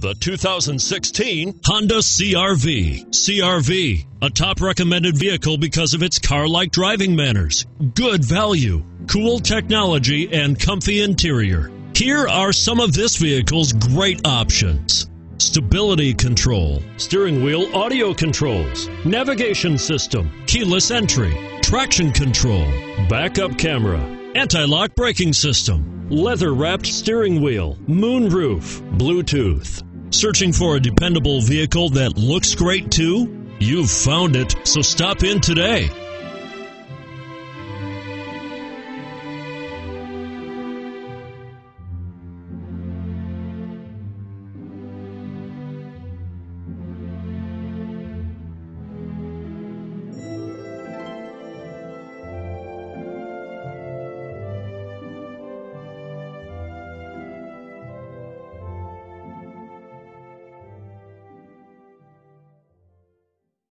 The 2016 Honda CRV. CRV, a top recommended vehicle because of its car like driving manners, good value, cool technology, and comfy interior. Here are some of this vehicle's great options stability control, steering wheel audio controls, navigation system, keyless entry, traction control, backup camera, anti lock braking system, leather wrapped steering wheel, moonroof, Bluetooth. Searching for a dependable vehicle that looks great too? You've found it, so stop in today.